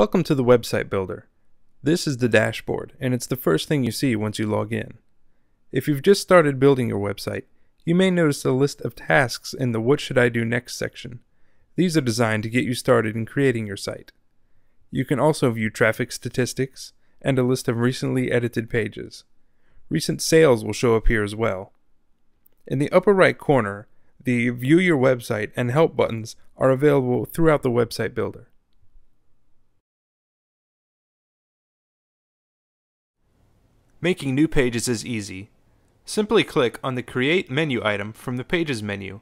Welcome to the Website Builder. This is the dashboard, and it's the first thing you see once you log in. If you've just started building your website, you may notice a list of tasks in the What Should I Do Next section. These are designed to get you started in creating your site. You can also view traffic statistics and a list of recently edited pages. Recent sales will show up here as well. In the upper right corner, the View Your Website and Help buttons are available throughout the Website Builder. Making new pages is easy. Simply click on the Create menu item from the Pages menu.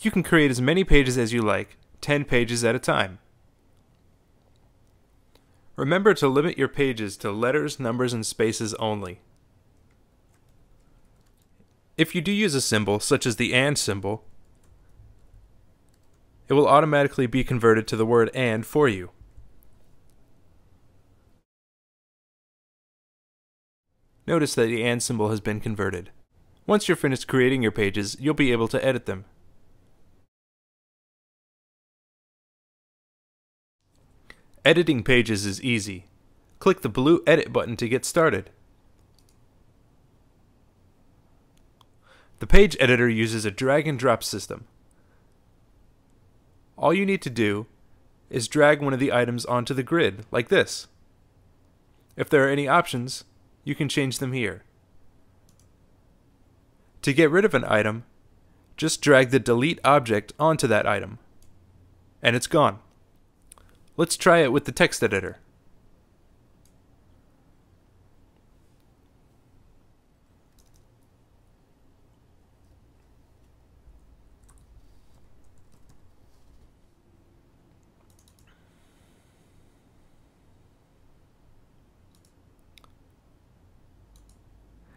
You can create as many pages as you like, 10 pages at a time. Remember to limit your pages to letters, numbers, and spaces only. If you do use a symbol, such as the AND symbol, it will automatically be converted to the word AND for you. Notice that the AND symbol has been converted. Once you're finished creating your pages, you'll be able to edit them. Editing pages is easy. Click the blue Edit button to get started. The page editor uses a drag and drop system. All you need to do is drag one of the items onto the grid, like this. If there are any options, you can change them here. To get rid of an item, just drag the delete object onto that item, and it's gone. Let's try it with the text editor.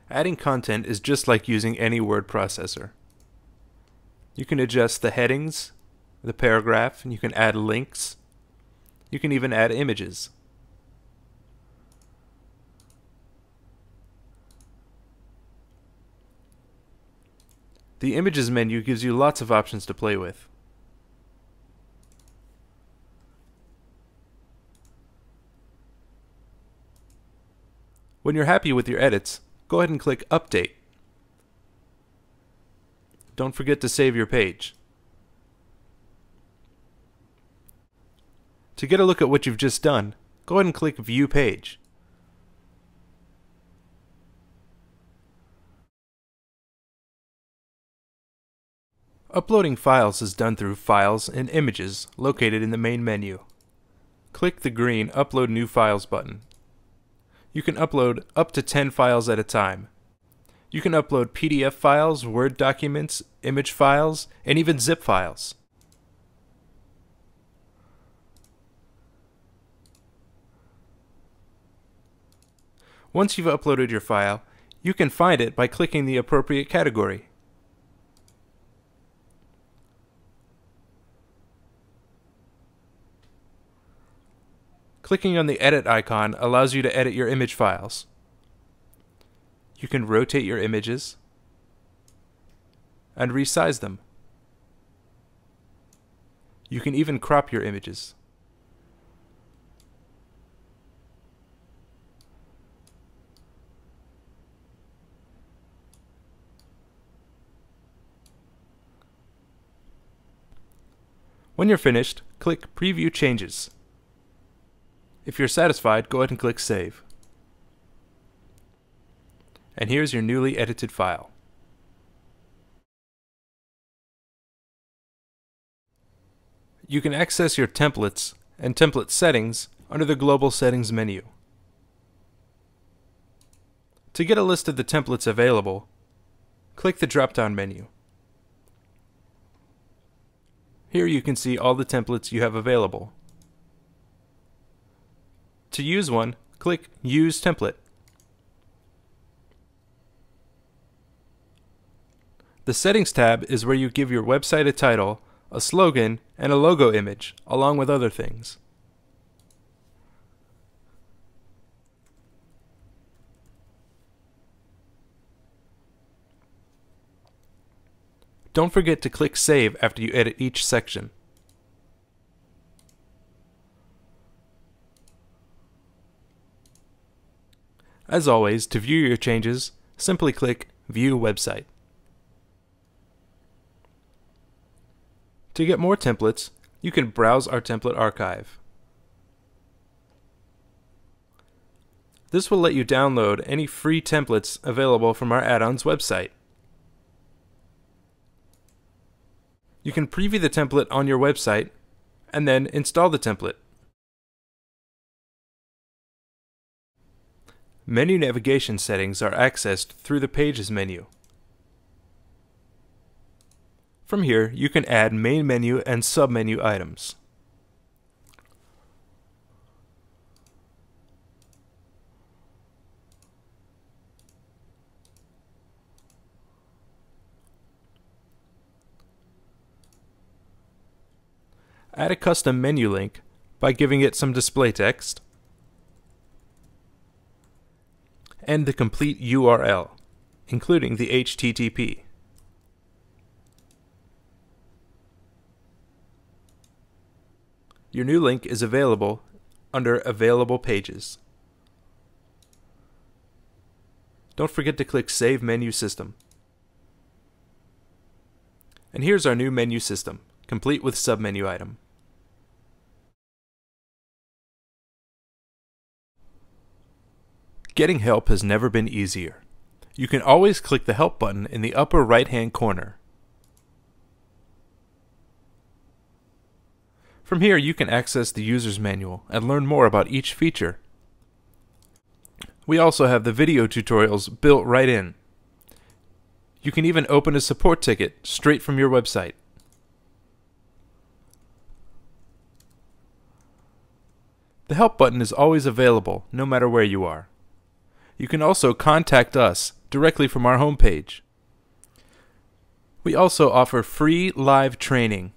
Adding content is just like using any word processor. You can adjust the headings, the paragraph, and you can add links. You can even add images. The Images menu gives you lots of options to play with. When you're happy with your edits, go ahead and click Update. Don't forget to save your page. To get a look at what you've just done, go ahead and click View Page. Uploading files is done through Files and Images located in the main menu. Click the green Upload New Files button you can upload up to 10 files at a time. You can upload PDF files, Word documents, image files, and even zip files. Once you've uploaded your file, you can find it by clicking the appropriate category. Clicking on the edit icon allows you to edit your image files. You can rotate your images and resize them. You can even crop your images. When you're finished, click Preview Changes. If you're satisfied, go ahead and click Save. And here's your newly edited file. You can access your templates and template settings under the Global Settings menu. To get a list of the templates available, click the drop-down menu. Here you can see all the templates you have available. To use one, click Use Template. The Settings tab is where you give your website a title, a slogan, and a logo image, along with other things. Don't forget to click Save after you edit each section. As always, to view your changes, simply click View Website. To get more templates, you can browse our template archive. This will let you download any free templates available from our add-ons website. You can preview the template on your website and then install the template. Menu navigation settings are accessed through the Pages menu. From here, you can add main menu and submenu items. Add a custom menu link by giving it some display text and the complete URL, including the HTTP. Your new link is available under Available Pages. Don't forget to click Save Menu System. And here's our new menu system, complete with submenu item. Getting help has never been easier. You can always click the Help button in the upper right hand corner. From here, you can access the user's manual and learn more about each feature. We also have the video tutorials built right in. You can even open a support ticket straight from your website. The Help button is always available, no matter where you are. You can also contact us directly from our homepage. We also offer free live training